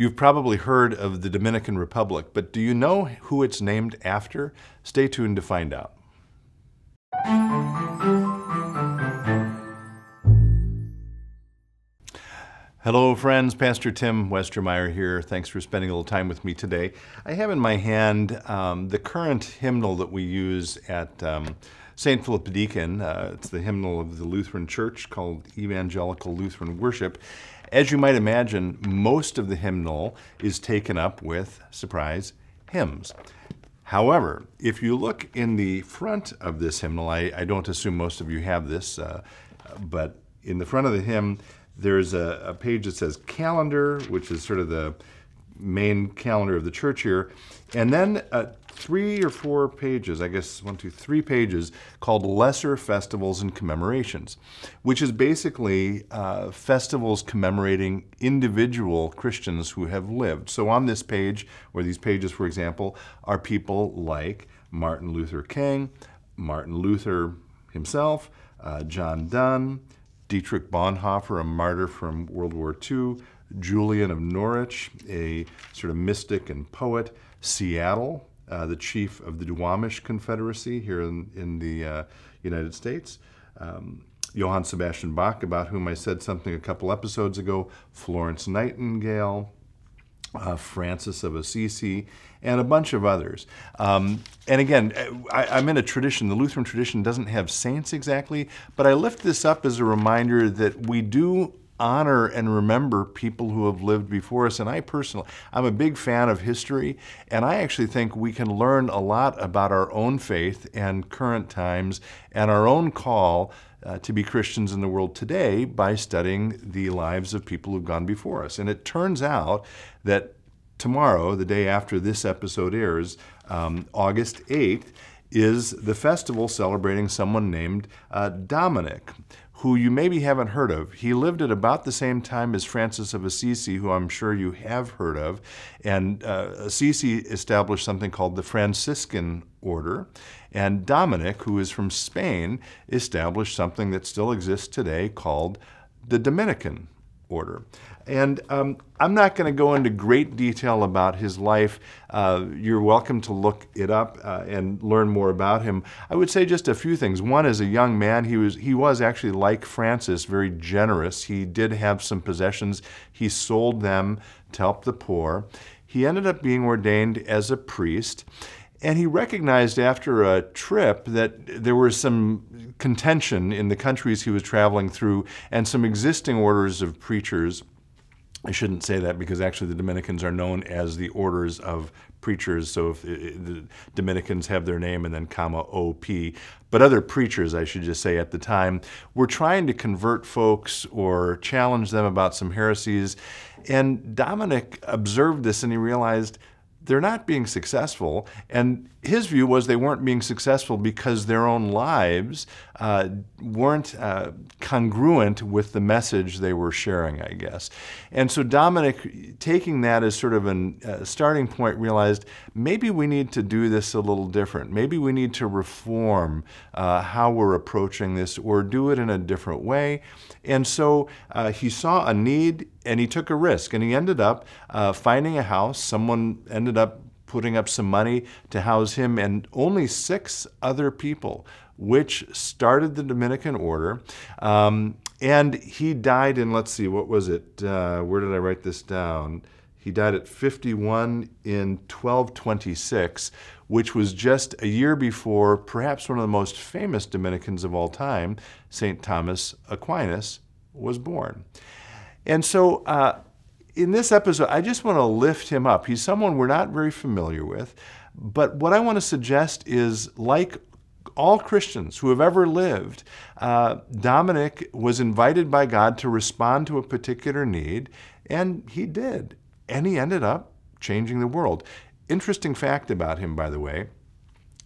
You've probably heard of the Dominican Republic, but do you know who it's named after? Stay tuned to find out. Hello, friends. Pastor Tim Westermeyer here. Thanks for spending a little time with me today. I have in my hand um, the current hymnal that we use at um, St. Philip Deacon. Uh, it's the hymnal of the Lutheran Church called Evangelical Lutheran Worship. As you might imagine, most of the hymnal is taken up with, surprise, hymns. However, if you look in the front of this hymnal, I, I don't assume most of you have this, uh, but in the front of the hymn, there's a, a page that says calendar, which is sort of the main calendar of the church here, and then uh, three or four pages, I guess one, two, three pages, called Lesser Festivals and Commemorations, which is basically uh, festivals commemorating individual Christians who have lived. So on this page, or these pages, for example, are people like Martin Luther King, Martin Luther himself, uh, John Donne, Dietrich Bonhoeffer, a martyr from World War II, Julian of Norwich, a sort of mystic and poet, Seattle, uh, the chief of the Duwamish Confederacy here in, in the uh, United States, um, Johann Sebastian Bach, about whom I said something a couple episodes ago, Florence Nightingale, uh, Francis of Assisi, and a bunch of others. Um, and again, I, am in a tradition, the Lutheran tradition doesn't have saints exactly, but I lift this up as a reminder that we do honor and remember people who have lived before us. And I personally, I'm a big fan of history, and I actually think we can learn a lot about our own faith and current times and our own call uh, to be Christians in the world today by studying the lives of people who've gone before us. And it turns out that tomorrow, the day after this episode airs, um, August 8th, is the festival celebrating someone named uh, Dominic, who you maybe haven't heard of. He lived at about the same time as Francis of Assisi, who I'm sure you have heard of. And uh, Assisi established something called the Franciscan Order. And Dominic, who is from Spain, established something that still exists today called the Dominican Order. And um, I'm not going to go into great detail about his life. Uh, you're welcome to look it up uh, and learn more about him. I would say just a few things. One, as a young man, he was he was actually like Francis, very generous. He did have some possessions. He sold them to help the poor. He ended up being ordained as a priest. And he recognized after a trip that there was some contention in the countries he was traveling through and some existing orders of preachers I shouldn't say that because actually the Dominicans are known as the orders of preachers. So if the Dominicans have their name and then comma OP, but other preachers, I should just say at the time, were trying to convert folks or challenge them about some heresies. And Dominic observed this and he realized they're not being successful. And his view was they weren't being successful because their own lives uh, weren't uh, congruent with the message they were sharing, I guess. And so Dominic, taking that as sort of a uh, starting point, realized maybe we need to do this a little different. Maybe we need to reform uh, how we're approaching this or do it in a different way. And so uh, he saw a need and he took a risk and he ended up uh, finding a house. Someone ended up putting up some money to house him and only six other people, which started the Dominican order. Um, and he died in, let's see, what was it? Uh, where did I write this down? He died at 51 in 1226, which was just a year before perhaps one of the most famous Dominicans of all time, St. Thomas Aquinas, was born. And so uh, in this episode, I just want to lift him up. He's someone we're not very familiar with, but what I want to suggest is like all Christians who have ever lived, uh, Dominic was invited by God to respond to a particular need, and he did. And he ended up changing the world. Interesting fact about him, by the way.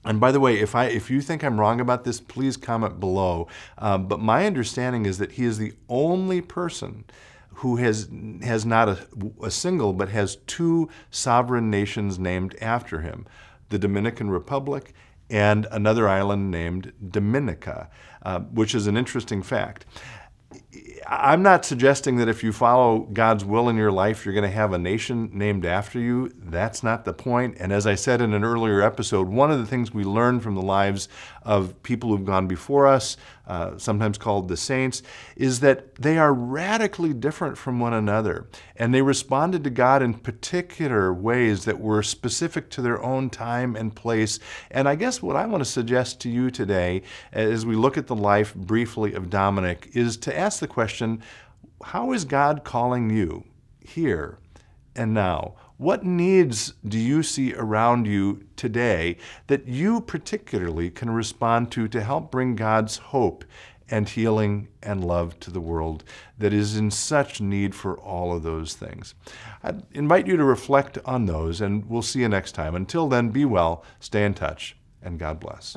And by the way, if I if you think I'm wrong about this, please comment below. Um, but my understanding is that he is the only person who has, has not a, a single, but has two sovereign nations named after him the Dominican Republic and another island named Dominica, uh, which is an interesting fact. I'm not suggesting that if you follow God's will in your life, you're going to have a nation named after you. That's not the point. And as I said in an earlier episode, one of the things we learn from the lives of people who've gone before us, uh, sometimes called the saints, is that they are radically different from one another. And they responded to God in particular ways that were specific to their own time and place. And I guess what I want to suggest to you today, as we look at the life briefly of Dominic, is to ask the question how is God calling you here and now? What needs do you see around you today that you particularly can respond to to help bring God's hope and healing and love to the world that is in such need for all of those things? I invite you to reflect on those, and we'll see you next time. Until then, be well, stay in touch, and God bless.